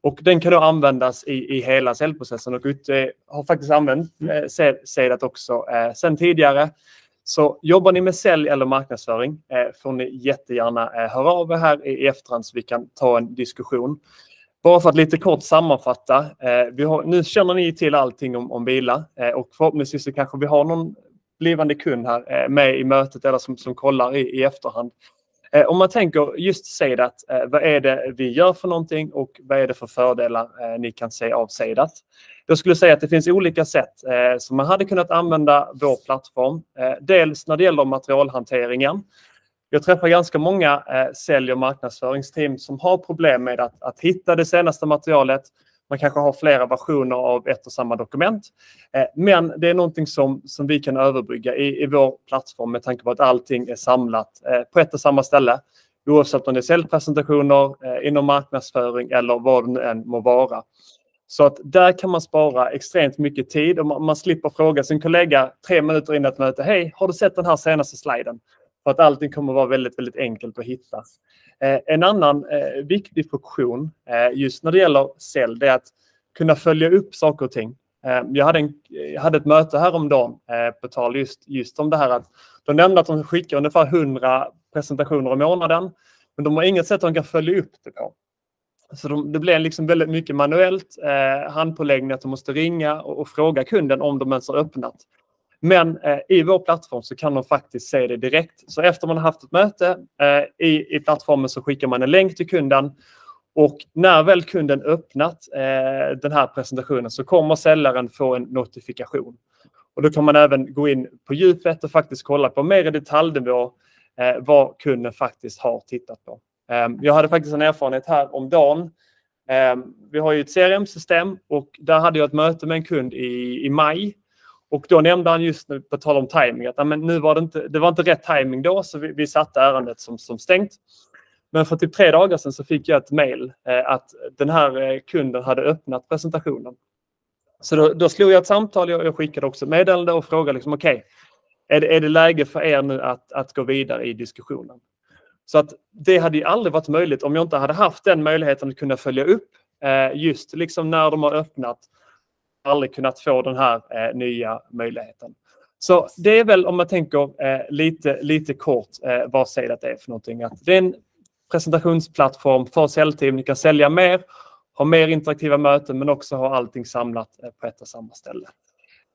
Och den kan då användas i, i hela säljprocessen och Utte har faktiskt använt eh, Sedat också eh, sedan tidigare. Så jobbar ni med sälj eller marknadsföring eh, får ni jättegärna eh, höra av er här i, i efterhand så vi kan ta en diskussion. Bara för att lite kort sammanfatta. Eh, har, nu känner ni till allting om, om bilar eh, och förhoppningsvis så kanske vi har någon blivande kund här eh, med i mötet eller som, som kollar i, i efterhand. Eh, om man tänker just Sedat, eh, vad är det vi gör för någonting och vad är det för fördelar eh, ni kan se av Sedat? Jag skulle säga att det finns olika sätt eh, som man hade kunnat använda vår plattform. Eh, dels när det gäller materialhanteringen. Jag träffar ganska många eh, sälj och marknadsföringsteam som har problem med att, att hitta det senaste materialet. Man kanske har flera versioner av ett och samma dokument. Eh, men det är någonting som, som vi kan överbrygga i, i vår plattform med tanke på att allting är samlat eh, på ett och samma ställe. Oavsett om det är säljpresentationer, eh, inom marknadsföring eller vad det nu än må vara. Så att där kan man spara extremt mycket tid och man, man slipper fråga sin kollega tre minuter in i ett möte. Hej, har du sett den här senaste sliden? För att allting kommer vara väldigt, väldigt enkelt att hitta. Eh, en annan eh, viktig funktion eh, just när det gäller cell, det är att kunna följa upp saker och ting. Eh, jag, hade en, jag hade ett möte häromdagen eh, på tal just, just om det här att de nämnde att de skickar ungefär 100 presentationer i månaden. Men de har inget sätt de kan följa upp det på. Så de, det blir liksom väldigt mycket manuellt eh, handpåläggning att de måste ringa och, och, fråga kunden om de ens har öppnat. Men eh, i vår plattform så kan de faktiskt se det direkt. Så efter man har haft ett möte eh, i, i plattformen så skickar man en länk till kunden och när väl kunden öppnat eh, den här presentationen så kommer säljaren få en notifikation. Och då kan man även gå in på djupet och faktiskt kolla på mer i detaljnivå eh, vad kunden faktiskt har tittat på. Ehm, jag hade faktiskt en erfarenhet här om dagen. Ehm, vi har ju ett CRM-system och där hade jag ett möte med en kund i, i maj. Och då nämnde han just nu, på tal om timing, att men nu var det, inte, det var inte rätt timing då, så vi, vi satte ärendet som, som stängt. Men för typ tre dagar sedan så fick jag ett mejl eh, att den här eh, kunden hade öppnat presentationen. Så då, då slog jag ett samtal, jag, jag skickade också ett meddelande och frågade liksom, okej, okay, är, det, är det läge för er nu att, att gå vidare i diskussionen? Så att det hade ju aldrig varit möjligt om jag inte hade haft den möjligheten att kunna följa upp eh, just liksom när de har öppnat. Aldrig kunnat få den här eh, nya möjligheten. Så det är väl om man tänker eh, lite, lite kort eh, vad Sedat är för någonting. Att det är en presentationsplattform för säljteam. Ni kan sälja mer, ha mer interaktiva möten men också ha allting samlat eh, på ett och samma ställe.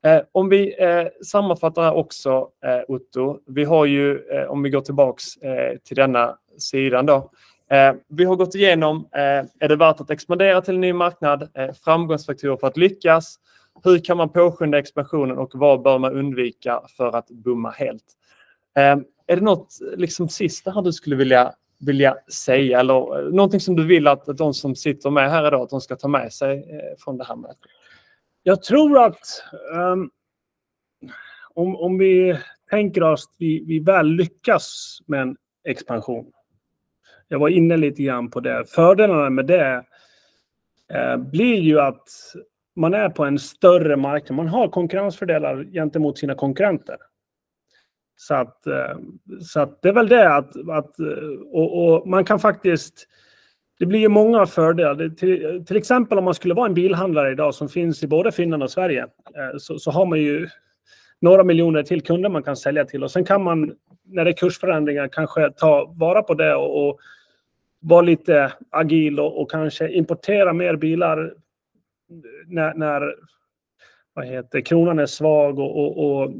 Eh, om vi eh, sammanfattar också, eh, Otto. Vi har ju, eh, om vi går tillbaks eh, till denna sidan då. Eh, vi har gått igenom, eh, är det värt att expandera till en ny marknad? Eh, framgångsfaktorer för att lyckas. Hur kan man påskynda expansionen och vad bör man undvika för att bomma helt? är det något liksom, sista här du skulle vilja, vilja säga eller någonting som du vill att de som sitter med här idag att de ska ta med sig från det här mötet? Jag tror att um, om, om vi tänker oss att vi, vi väl lyckas med en expansion. Jag var inne lite grann på det. Fördelarna med det eh, blir ju att man är på en större marknad. Man har konkurrensfördelar gentemot sina konkurrenter. Så att, eh, så att det är väl det att, att eh, och, och man kan faktiskt det blir ju många fördelar. Till, till, exempel om man skulle vara en bilhandlare idag som finns i både Finland och Sverige så, så, har man ju några miljoner till kunder man kan sälja till och sen kan man när det är kursförändringar kanske ta vara på det och, och vara lite agil och, och, kanske importera mer bilar när, när vad heter, kronan är svag och, och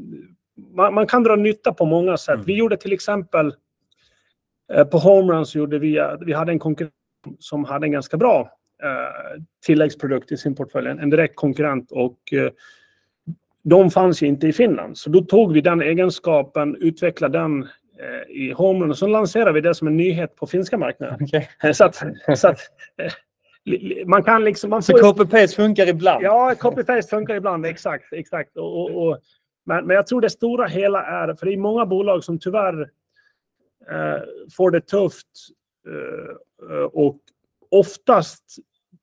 man, man, kan dra nytta på många sätt. Mm. Vi gjorde till exempel eh, på Homerun så gjorde vi, vi hade en konkurrent som hade en ganska bra eh, tilläggsprodukt i sin portfölj, en direkt konkurrent. Och eh, de fanns ju inte i Finland. Så då tog vi den egenskapen, utvecklade den eh, i Homerun och så lanserade vi det som en nyhet på finska marknaden. Okay. Så att, så att eh, man kan liksom... Man får... Så copy-paste funkar ibland? Ja, copy-paste funkar ibland, exakt. exakt. Och, och, och, men, men jag tror det stora hela är, för det är många bolag som tyvärr eh, får det tufft eh, och oftast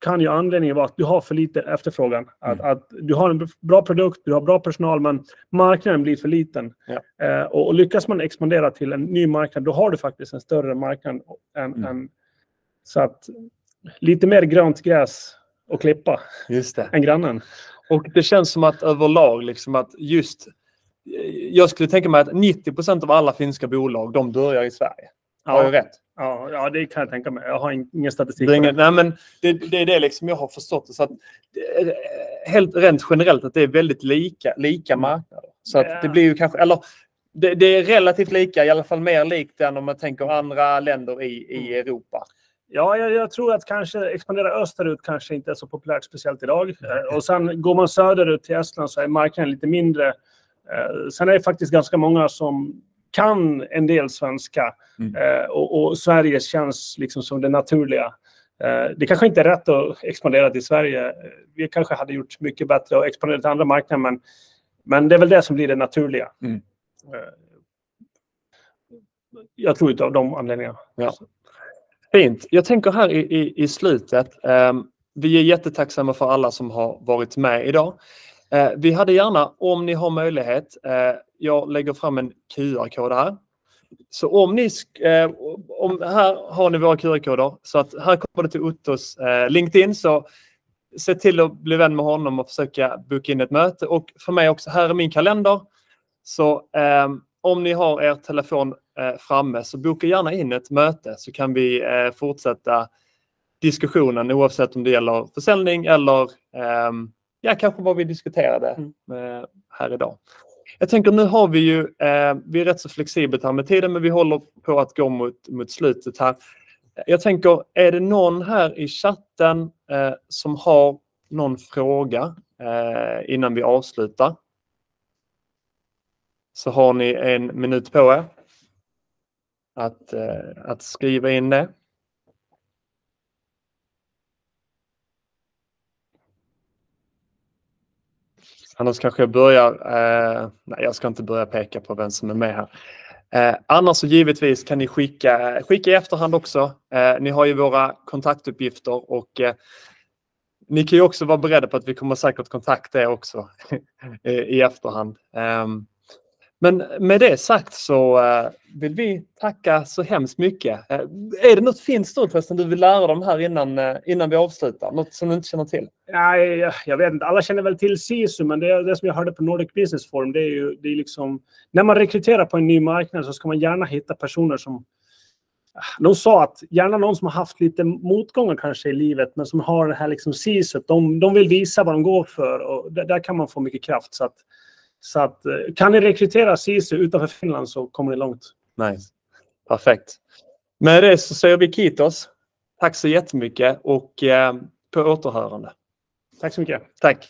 kan ju anledningen vara att du har för lite efterfrågan. Att, mm. att du har en bra produkt, du har bra personal, men marknaden blir för liten. Ja. Eh, och, och, lyckas man expandera till en ny marknad, då har du faktiskt en större marknad än, mm. än så att lite mer grönt gräs att klippa just det. än grannen. Och det känns som att överlag, liksom att just... Jag skulle tänka mig att 90 procent av alla finska bolag, de börjar i Sverige. Ja. Har jag rätt? Ja, ja, det kan jag tänka mig. Jag har ingen statistik. Det är, ingen, nej, men det, det, är det liksom jag har förstått. Så att, helt rent generellt att det är väldigt lika, lika marknader. Så att det blir ju kanske, eller det, det, är relativt lika, i alla fall mer likt än om man tänker andra länder i, i mm. Europa. Ja, jag, jag, tror att kanske expandera österut kanske inte är så populärt, speciellt idag. Eh, och sen går man söderut till Estland så är marknaden lite mindre. Eh, sen är det faktiskt ganska många som kan en del svenska mm. Eh, och, och, Sverige känns liksom som det naturliga. Det kanske inte är rätt att expandera till Sverige. Vi kanske hade gjort mycket bättre att expandera till andra marknader, men, men det är väl det som blir det naturliga. Mm. Jag tror inte av de anledningarna. Ja. Fint. Jag tänker här i, i, i slutet. Eh, vi är jättetacksamma för alla som har varit med idag. Eh, vi hade gärna, om ni har möjlighet, eh, jag lägger fram en QR-kod här. Så om ni, eh, om, här har ni våra QR-koder, så att här kommer det till Ottos eh, LinkedIn, så se till att bli vän med honom och försöka boka in ett möte. Och för mig också, här är min kalender. Så eh, om ni har er telefon eh, framme så boka gärna in ett möte så kan vi fortsätta diskussionen oavsett om det gäller försäljning eller eh, ja, kanske vad vi diskuterade mm. Eh, här idag. Jag tänker nu har vi ju, eh, vi är rätt så flexibelt här med tiden men vi håller på att gå mot, mot slutet här. Jag tänker, är det någon här i chatten eh, som har någon fråga innan vi avslutar? så har ni en minut på er att, eh, att skriva in det. Annars kanske jag börjar, eh, nej jag ska inte börja peka på vem som är med här. Eh, annars så givetvis kan ni skicka, skicka i efterhand också. Eh, ni har ju våra kontaktuppgifter och eh, ni kan ju också vara beredda på att vi kommer säkert kontakta er också i efterhand. Um, men med det sagt så eh, vill vi tacka så hemskt mycket. Eh, är det något fint stort förresten du vill lära dem här innan, eh, innan vi avslutar? Något som du inte känner till? Nej, jag vet inte. Alla känner väl till SISU, men det, det som jag hörde på Nordic Business Forum, det är ju det är liksom... När man rekryterar på en ny marknad så ska man gärna hitta personer som... Ah, de sa att gärna någon som har haft lite motgångar kanske i livet, men som har det här liksom SISU. De, de vill visa vad de går för och där, där kan man få mycket kraft. Så att, så att, eh, kan ni rekrytera SISU utanför Finland så kommer ni långt. Nice. Perfekt. Med det så säger vi Kitos. Tack så jättemycket och eh, på återhörande. Tack så mycket. Tack.